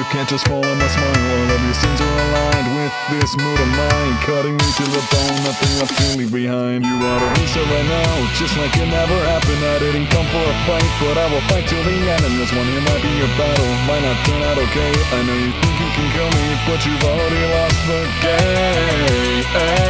you can't just fall follow my smile. All of your sins are aligned with this mood of mine, cutting me to the bone, nothing left to leave behind. You ought to reset right now, just like it never happened. I didn't come for a fight, but I will fight till the end. And this one here might be your battle, might not turn out okay. I know you think you can kill me, but you've already lost the game.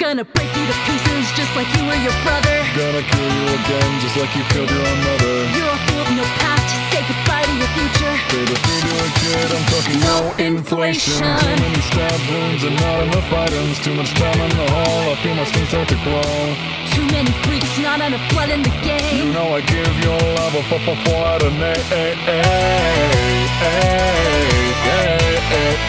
Gonna break you to pieces just like you were your brother. Gonna kill you again, just like you killed your own mother. You're a fool of no past. Say goodbye to your future. Baby, to a kid, I'm talking no inflation. Too many stab wounds and not enough items. Too much time in the hall, I feel my skin start to crawl. Too many freaks, not enough blood in the game You know I give your love a four, four, four out of eight. Hey,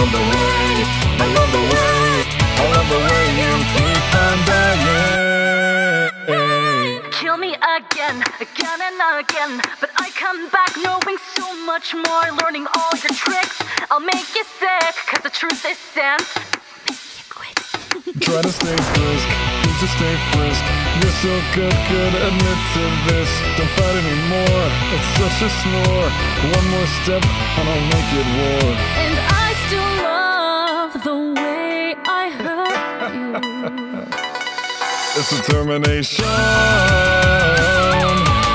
love the way, I love the way, I love the way you keep on dying. Kill me again, again and again. But I come back knowing so much more, learning all your tricks. I'll make you sick, cause the truth is stands. Try to stay frisk, need to stay frisk. You're so good, good, admit to this. Don't fight anymore, it's such a snore. One more step, and I'll make it war. And I it's determination. Whoa,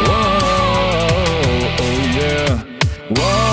oh, oh yeah. Whoa.